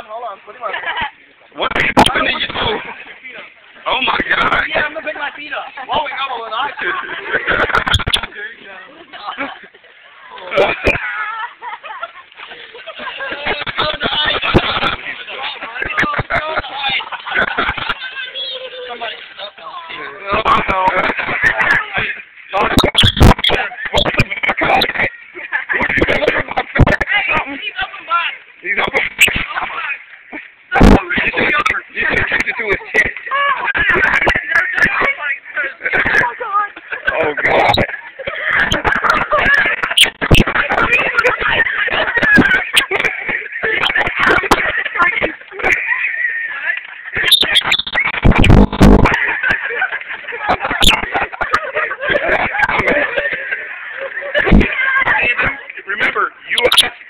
on, hold on. Put him on. What are you doing to you? Oh my god. Yeah, I'm gonna pick my feet up. Whoa, we got one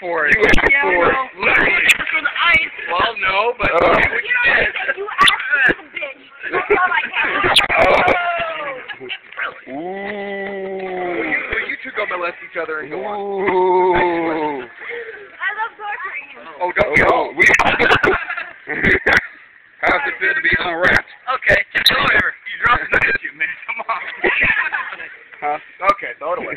for it. You asked yeah, for it. Literally. for the ice. Well, no, but uh. you, know, you asked for the bitch. That's all I have. Oh. Ooh. Well, you, well, you two go molest each other and go Ooh. on. I love torturing him. Oh, don't oh, go. Oh, we How's it feel to be unwrapped? Okay, it's over. You dropped the issue, man. Come on. huh? Okay, throw it away.